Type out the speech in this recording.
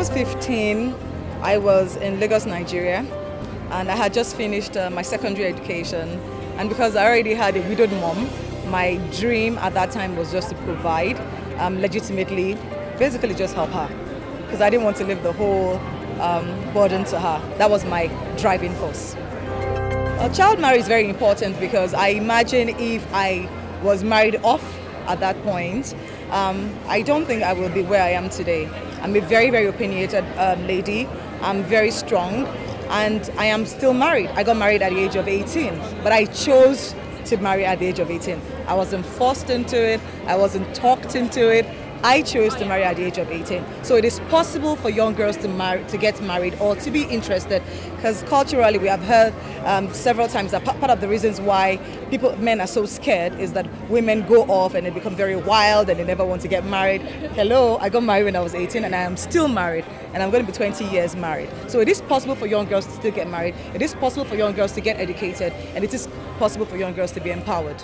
was 15, I was in Lagos, Nigeria, and I had just finished uh, my secondary education. And because I already had a widowed mom, my dream at that time was just to provide um, legitimately, basically just help her. Because I didn't want to leave the whole um, burden to her. That was my driving force. A child marriage is very important because I imagine if I was married off at that point, um, I don't think I will be where I am today. I'm a very, very opinionated um, lady. I'm very strong and I am still married. I got married at the age of 18, but I chose to marry at the age of 18. I wasn't forced into it, I wasn't talked into it. I chose to marry at the age of 18. So it is possible for young girls to marry, to get married or to be interested, because culturally we have heard um, several times that part of the reasons why people, men are so scared is that women go off and they become very wild and they never want to get married. Hello, I got married when I was 18 and I am still married and I'm going to be 20 years married. So it is possible for young girls to still get married. It is possible for young girls to get educated and it is possible for young girls to be empowered.